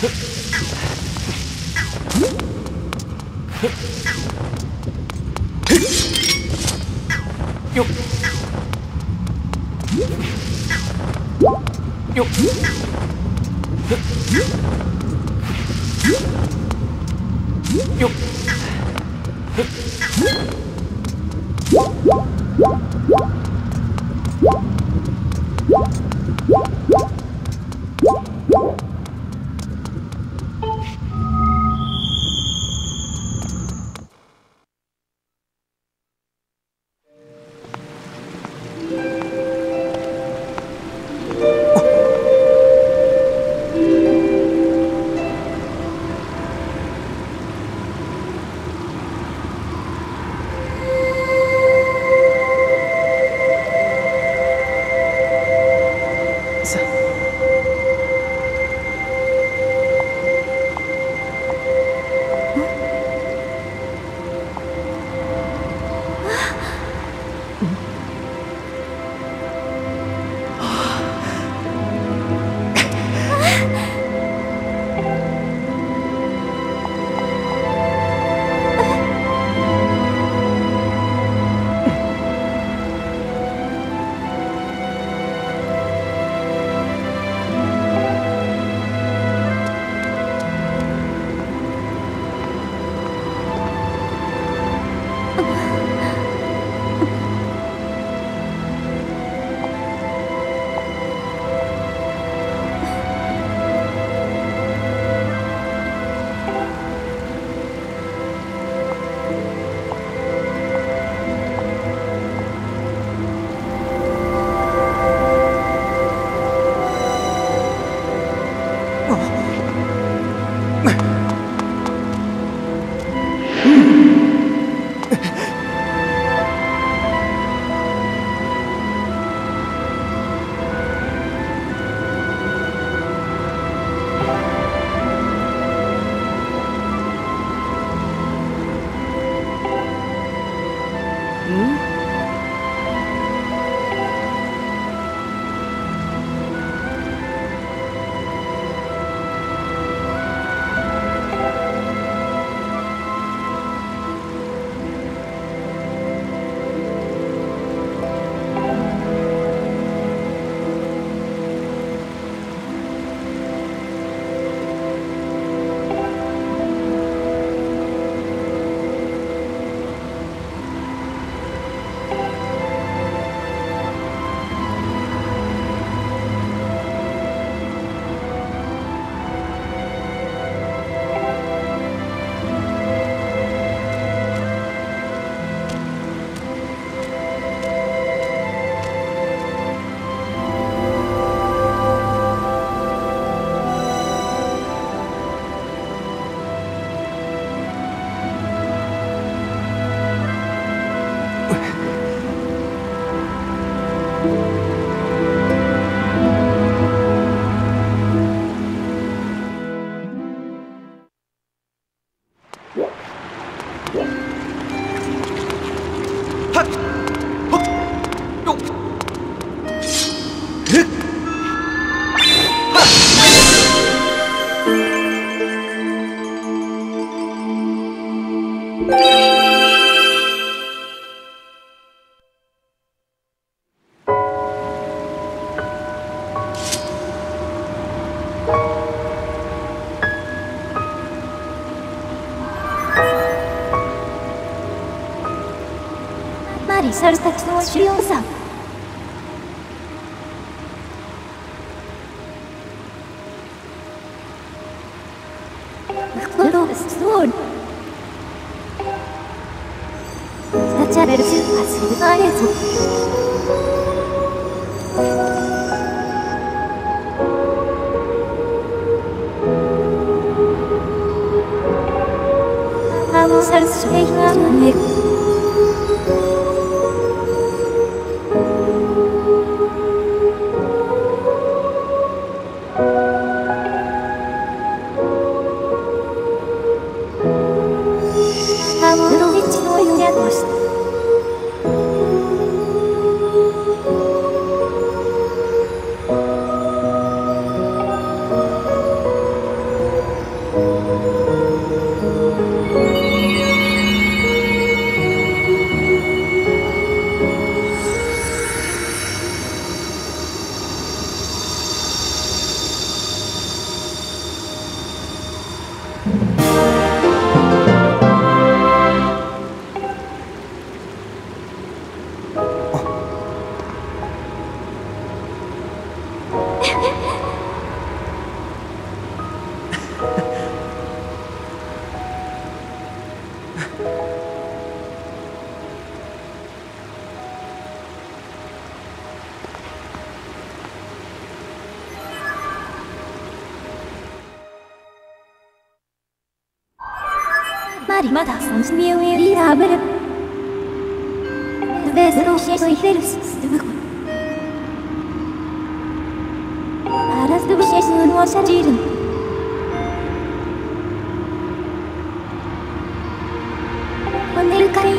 よ Yeah. マリサルタキの主要さ。んフロストールサチャベルスアスアレゾアモサルスシェイハーメルハモロビチのヨりまだ三みをリラブルベスロシェスイデルススブコアラスブシェスノシャジルンホネルカリ